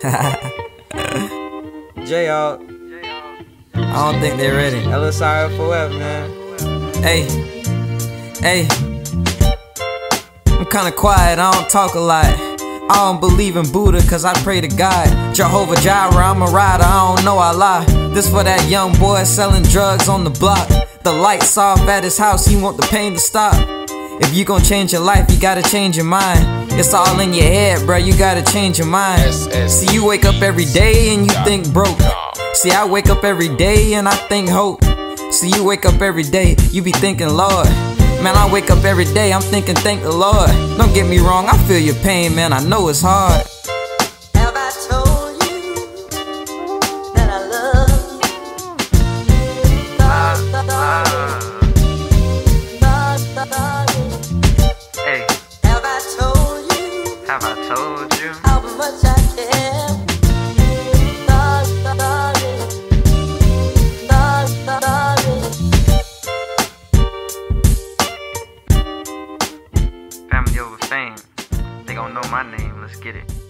I don't think they're ready. LSR forever, man. Hey, hey. I'm kinda quiet, I don't talk a lot. I don't believe in Buddha, cause I pray to God. Jehovah Jireh, I'm a rider, I don't know I lie. This for that young boy selling drugs on the block. The lights off at his house, he want the pain to stop. If you gon' change your life, you gotta change your mind. It's all in your head, bro, you gotta change your mind. See, you wake up every day and you think broke. See, I wake up every day and I think hope. See, you wake up every day, you be thinking, Lord. Man, I wake up every day, I'm thinking, thank the Lord. Don't get me wrong, I feel your pain, man, I know it's hard. Have I told you? how much I care? Family over fame. They gon' know my name, let's get it.